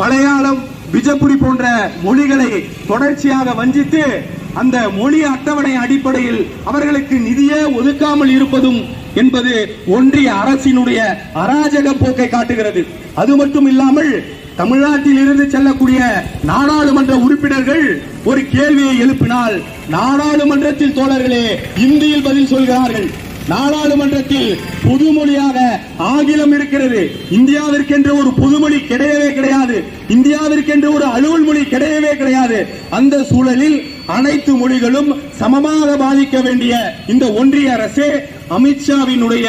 மலையாளம் பிஜப்புரி போன்ற மொழிகளை தொடர்ச்சியாக வஞ்சித்து அந்த மொழி அட்டவணை அடிப்படையில் அவர்களுக்கு நிதியே ஒதுக்காமல் இருப்பதும் என்பது ஒன்றிய அரசினுடைய அராஜக போக்கை காட்டுகிறது. அது மட்டும் இல்லாமல் தமிழ்நாட்டில் இருந்து செல்லக்கூடிய நாடாளுமன்ற உறுப்பினர்கள் ஒரு கேள்வியை எழுப்பினால் நாடாளுமன்றத்தில் தோழர்களே இந்தியில் பதில் சொல்கிறார்கள். நாடாளுமன்றத்தில் புதுமொழியாக ஆங்கிலம் இருக்கிறது. இந்தியாவிற்கென்று ஒரு புதுமொழி கிடையவே கிடையாது. இந்தியாவிற்கென்று ஒரு அலுவல் மொழி கிடையவே கிடையாது. அந்த சூழலில் அனைத்து மொழிகளும் சமமாக பாதிக்க வேண்டிய இந்த ஒன்றிய அரசு அமித்ஷாவினுடைய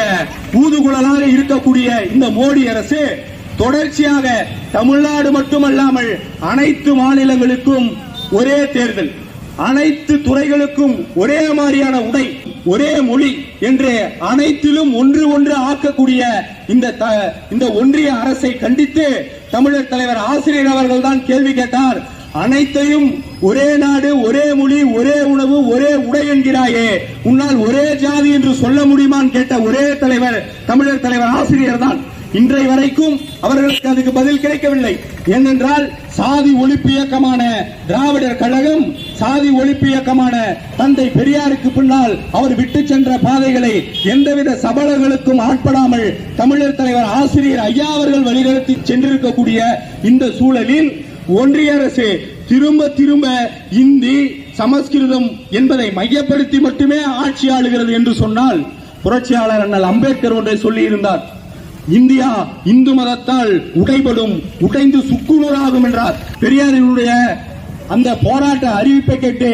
பூதுகுழலாக இருக்கக்கூடிய இந்த மோடி அரசு தொடர்ச்சியாக தமிழ்நாடு மட்டுமல்லாமல் அனைத்து மாநிலங்களுக்கும் ஒரே தேர்தல். அனைத்து துறைகளுக்கும் ஒரே மாதிரியான உடை. ஒரே மொழி என்று அனைத்திலும் ஒன்று ஒன்று ஆக்கக்கூடிய இந்த த- இந்த ஒன்றிய அரசை கண்டித்து தமிழர் தலைவர் ஆசிரியர் அவர்கள் தான் கேள்வி கேட்டார். அனைத்தையும் ஒரே நாடு ஒரே மொழி ஒரே உணவு ஒரே உடை என்கிறாயே. உன்னால் ஒரே ஜாதி என்று சொல்ல முடியுமான்னு கேட்ட ஒரே தலைவர் தமிழர் தலைவர் ஆசிரியர் தான். இன்றை வரைக்கும் அவர்களுக்கு அதுக்கு பதில் கிடைக்கவில்லை. ஏனென்றால் சாதி ஒழிப்பு இயக்கமான திராவிடர் கழகம் சாதி ஒழிப்பு இயக்கமான தந்தை பெரியாருக்கு பின்னால் அவர் விட்டு சென்ற பாதைகளை எந்தவித சபலங்களுக்கும் ஆட்படாமல் தமிழர் தலைவர் ஆசிரியர் ஐயா அவர்கள் வழிநடத்தி சென்றிருக்கக்கூடிய இந்த சூழலில் ஒன்றிய அரசு திரும்ப திரும்ப இந்தி சமஸ்கிருதம் என்பதை மையப்படுத்தி மட்டுமே ஆட்சி ஆளுகிறது என்று சொன்னால் புரட்சியாளர் அண்ணல் அம்பேத்கர் ஒன்றை சொல்லியிருந்தார். இந்தியா இந்து மதத்தால் உடைபடும் உடைந்து சுக்குநூறாகும் என்றார். பெரியாரினுடைய அந்த போராட்ட அறிவிப்பை கேட்டு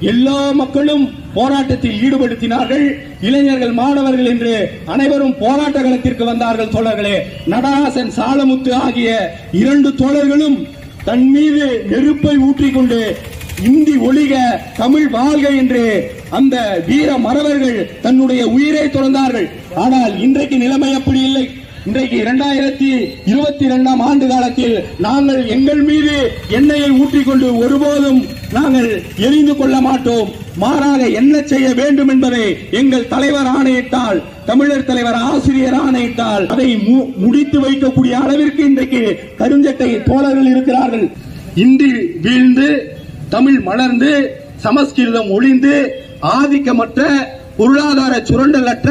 எல்லா மக்களும் போராட்டத்தில் ஈடுபடுத்தினார்கள். இளைஞர்கள் மாணவர்கள் என்று அனைவரும் போராட்ட களத்திற்கு வந்தார்கள் தோழர்களே. நடராசன் சாலமுத்து ஆகிய இரண்டு தோழர்களும் தன் மீது நெருப்பை ஊற்றிக்கொண்டு இந்தி ஒழிக தமிழ் வாழ்க என்று அந்த வீர மறவர்கள் தன்னுடைய உயிரை துறந்தார்கள். ஆனால் இன்றைக்கு நிலைமை அப்படி இல்லை. இன்றைக்கு இரண்டாயிரத்தி இருபத்தி இரண்டாம் ஆண்டு காலத்தில் நாங்கள் எங்கள் மீது எண்ணெயை ஊற்றிக்கொண்டு ஒருபோதும் நாங்கள் எரிந்து கொள்ள மாட்டோம். மாறாக என்ன செய்ய வேண்டும் என்பதை எங்கள் தலைவர் ஆணையிட்டால் தமிழர் தலைவர் ஆசிரியர் ஆணையிட்டால் அதை மு- முடித்து வைக்கக்கூடிய அளவிற்கு இன்றைக்கு கருஞ்சட்டை தோழர்கள் இருக்கிறார்கள். இந்தி வீழ்ந்து தமிழ் மலர்ந்து சமஸ்கிருதம் ஒளிந்து ஆதிக்கமற்ற பொருளாதார சுரண்டலற்ற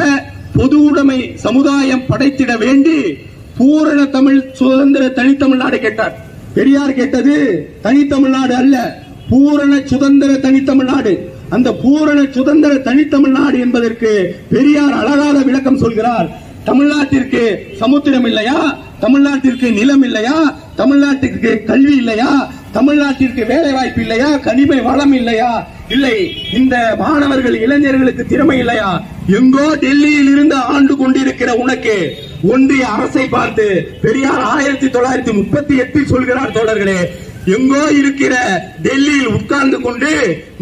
பொது உடைமை சமுதாயம் படைத்திட வேண்டி பூரண தமிழ் சுதந்திர தனித்தமிழ்நாடு கேட்டார். பெரியார் கேட்டது தனித்தமிழ்நாடு அல்ல பூரண சுதந்திர தனித்தமிழ்நாடு அந்த பூரண சுதந்திர தனித்தமிழ்நாடு என்பதற்கு பெரியார் அழகான விளக்கம் சொல்கிறார். தமிழ்நாட்டிற்கு சமுத்திரம் இல்லையா? தமிழ்நாட்டிற்கு நிலம் இல்லையா? தமிழ்நாட்டிற்கு கல்வி இல்லையா? தமிழ்நாட்டிற்கு வேலை வாய்ப்பு இல்லையா? கனிமை வளம் இல்லையா? இல்லை இந்த மாணவர்கள் இளைஞர்களுக்கு திறமை இல்லையா? எங்கோ டெல்லியில் இருந்து ஆண்டு கொண்டிருக்கிற உனக்கு ஒன்றிய அரசை பார்த்து பெரியார் ஆயிரத்தி தொள்ளாயிரத்தி முப்பத்தி எட்டில் சொல்கிறார் தோழர்களே எங்கோ இருக்கிற டெல்லியில் உட்கார்ந்து கொண்டு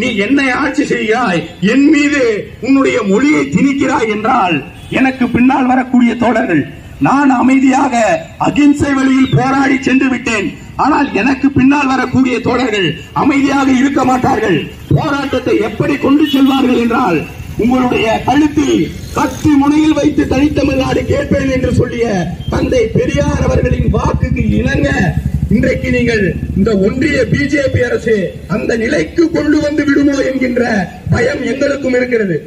நீ என்னை ஆட்சி செய்கிறாய் என் மீது உன்னுடைய மொழியை திணிக்கிறாய் என்றால் எனக்கு பின்னால் வரக்கூடிய தோழர்கள் நான் அமைதியாக அகிம்சை வழியில் போராடி சென்று விட்டேன். ஆனால் எனக்கு பின்னால் வரக்கூடிய தோழர்கள் அமைதியாக இருக்க மாட்டார்கள். போராட்டத்தை எப்படி கொண்டு செல்வார்கள் என்றால் உங்களுடைய கழுத்தில் கத்தி முனையில் வைத்து தனித்தமிழ்நாடு கேட்பேன் என்று சொல்லிய தந்தை பெரியார் அவர்களின் வாக்குக்கு இணங்க இன்றைக்கு நீங்கள் இந்த ஒன்றிய பிஜேபி அரசு அந்த நிலைக்கு கொண்டு வந்து விடுமோ என்கின்ற பயம் எங்களுக்கும் இருக்கிறது.